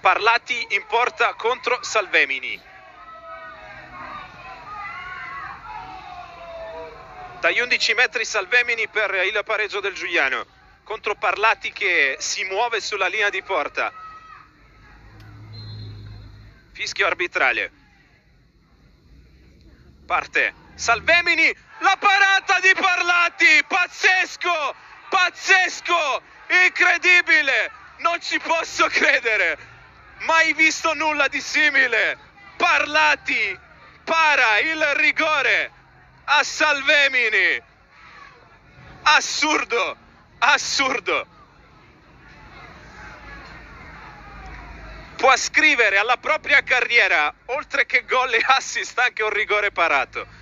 Parlati in porta contro Salvemini. Dagli 11 metri Salvemini per il pareggio del Giuliano. Contro Parlati che si muove sulla linea di porta. Fischio arbitrale. Parte Salvemini, la parata di Parlati, pazzesco, pazzesco, incredibile, non ci posso credere, mai visto nulla di simile. Parlati, para il rigore a Salvemini. Assurdo, assurdo. Può scrivere alla propria carriera, oltre che gol e assist, anche un rigore parato.